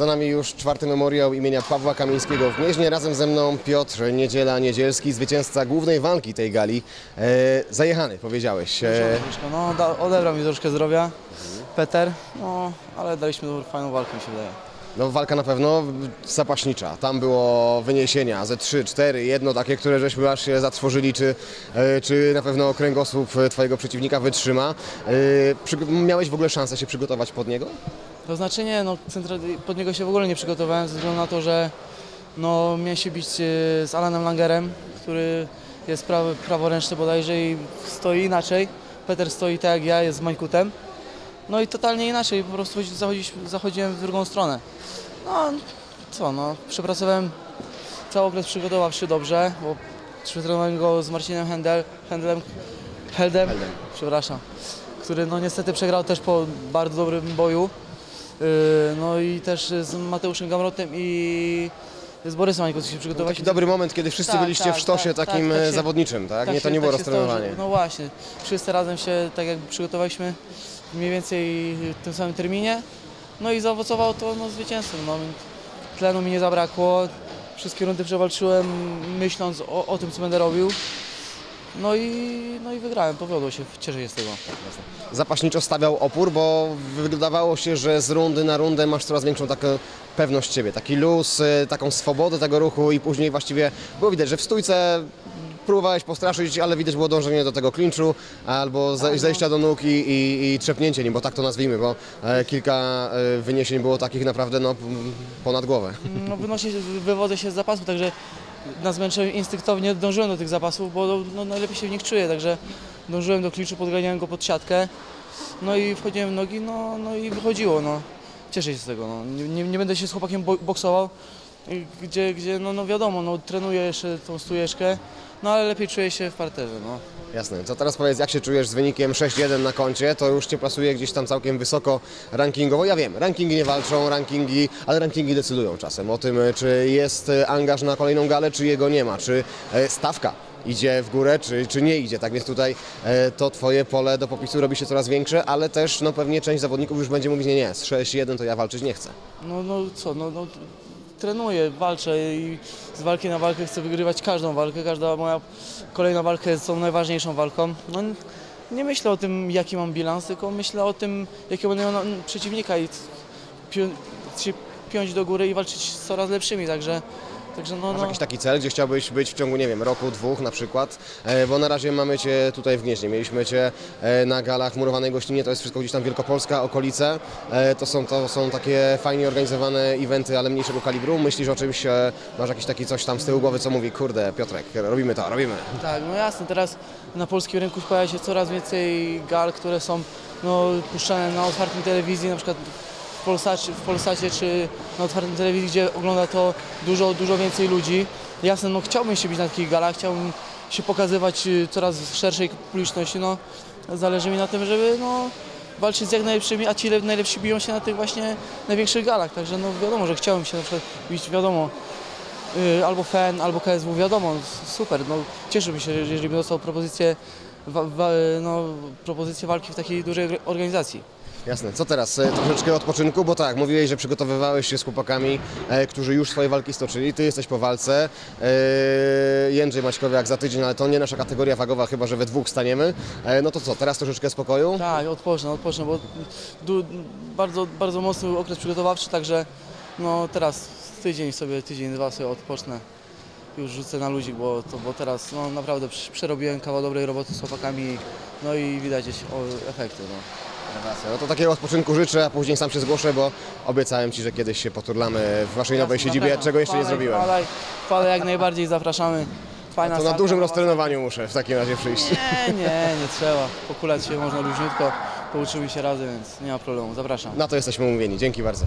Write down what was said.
Za nami już czwarty memoriał imienia Pawła Kamińskiego w Gnieźnie. Razem ze mną Piotr Niedziela Niedzielski, zwycięzca głównej walki tej gali. E, zajechany, powiedziałeś. E, No, odebrał mi troszkę zdrowia, Peter, no, ale daliśmy fajną walkę, mi się wydaje. No, walka na pewno zapaśnicza. Tam było wyniesienia ze 3, 4, jedno takie, które żeśmy aż się zatrwożyli, czy, e, czy na pewno kręgosłup e, twojego przeciwnika wytrzyma. E, miałeś w ogóle szansę się przygotować pod niego? To znaczy nie, no, pod niego się w ogóle nie przygotowałem ze względu na to, że no, miałem się bić z Alanem Langerem, który jest prawy, praworęczny bodajże i stoi inaczej. Peter stoi tak jak ja, jest z Mańkutem. No i totalnie inaczej, po prostu zachodziłem w drugą stronę. No co, no, przepracowałem cały okres przygotowawczy dobrze, bo przetrenowałem go z Marcinem Händel, Händlem, Heldem, Heldem. przepraszam, który no niestety przegrał też po bardzo dobrym boju. Yy, No i też z Mateuszem Gamrotem i z Borysem Mańkowskim się Taki przygotowaliśmy. dobry moment, kiedy wszyscy Tak, byliście tak, w sztosie tak, takim tak, tak e, się- zawodniczym, tak? nie, to nie było tak roztrenowanie. No właśnie, wszyscy razem się tak jakby przygotowaliśmy mniej więcej w tym samym terminie. No i zaowocowało to no, zwycięstwem. No, tlenu mi nie zabrakło. Wszystkie rundy przewalczyłem myśląc o, o tym, co będę robił. No i, no i wygrałem, powiodło się, cieszę się z tego. zapaśniczo stawiał opór, bo wydawało się, że z rundy na rundę masz coraz większą taką pewność siebie, taki luz, y, taką swobodę tego ruchu i później właściwie było widać, że w stójce próbowałeś postraszyć, ale widać było dążenie do tego klinczu albo ze- zejścia do nóg i, i, i trzepnięcie nim, bo tak to nazwijmy, bo e, kilka e, wyniesień było takich naprawdę no, ponad głowę. No, wynoszę, się- wywodzę się z zapasów, także na zmęczeniu instynktownie dążyłem do tych zapasów, bo no, najlepiej się w nich czuję, także dążyłem do kliczu, podganiałem go pod siatkę, no i wchodziłem w nogi, no, no i wychodziło, no. Cieszę się z tego, no. nie, nie, nie będę się z chłopakiem bo- boksował, gdzie, gdzie no, no wiadomo, no, trenuję jeszcze tą stujeczkę, no ale lepiej czuję się w parterze, no. Jasne. Co teraz powiedz, jak się czujesz z wynikiem 6-1 na koncie? To już Cię plasuje gdzieś tam całkiem wysoko rankingowo. Ja wiem, rankingi nie walczą, rankingi, ale rankingi decydują czasem o tym, czy jest angaż na kolejną galę, czy jego nie ma, czy e, stawka idzie w górę, czy, czy nie idzie. Tak więc tutaj e, to Twoje pole do popisu robi się coraz większe, ale też no, pewnie część zawodników już będzie mówić, nie, nie, z 6-1 to ja walczyć nie chcę. No, no co, no, no trenuję, walczę i z walki na walkę chcę wygrywać każdą walkę. Każda moja kolejna walka jest tą najważniejszą walką. No, nie myślę o tym, jaki mam bilans, tylko myślę o tym, jakiego będę miał przeciwnika i pi- się piąć do góry i walczyć z coraz lepszymi, także, także no, Masz no, jakiś taki cel, gdzie chciałbyś być w ciągu, nie wiem, roku, dwóch na przykład? E, bo na razie mamy Cię tutaj w Gnieźnie. Mieliśmy Cię e, na galach Murowanej Gościnie, to jest wszystko gdzieś tam Wielkopolska, okolice. E, to, są, to są takie fajnie organizowane eventy, ale mniejszego kalibru. Myślisz o czymś, e, masz jakiś taki coś tam z tyłu głowy, co mówi, kurde, Piotrek, robimy to, robimy. Tak, no jasne, teraz na polskim rynku pojawia się coraz więcej gal, które są no, puszczane na otwartym telewizji, na przykład w Polsacie, w Polsacie czy na otwartym telewizji, gdzie ogląda to dużo, dużo więcej ludzi. Jasne, no chciałbym się bić na takich galach, chciałbym się pokazywać y, coraz szerszej publiczności, no. Zależy mi na tym, żeby no, walczyć z jak najlepszymi, a ci le- najlepsi biją się na tych właśnie największych galach, także no wiadomo, że chciałbym się na przykład bić, wiadomo, y, albo FEN, albo KSW, wiadomo, super, no. Cieszyłbym się, jeżeli bym dostał propozycję, wa, wa, no, propozycję walki w takiej dużej organizacji. Jasne, co teraz? E, Troszeczkę odpoczynku, bo tak, mówiłeś, że przygotowywałeś się z chłopakami, e, którzy już swoje walki stoczyli. Ty jesteś po walce. E, Jędrzej Maćkowiak za tydzień, ale to nie nasza kategoria wagowa, chyba że we dwóch staniemy. E, no to co, teraz troszeczkę spokoju? Tak, odpocznę, odpocznę, bo du, bardzo, bardzo mocny okres przygotowawczy, także no teraz tydzień sobie, tydzień, dwa sobie odpocznę. Już rzucę na ludzi, bo, to, bo teraz no, naprawdę przerobiłem kawał dobrej roboty z chłopakami, no i widać gdzieś o, efekty. No. No to takiego odpoczynku życzę, a później sam się zgłoszę, bo obiecałem Ci, że kiedyś się poturlamy w Waszej nowej siedzibie, czego jeszcze nie zrobiłem. Wpadaj, wpadaj jak najbardziej, zapraszamy. Fajna To na dużym nowa roztrenowaniu muszę w takim razie przyjść. Nie, nie, nie trzeba. Pokulać się można luźniutko, pouczymy się razem, więc nie ma problemu. Zapraszam. Na to jesteśmy umówieni. Dzięki bardzo.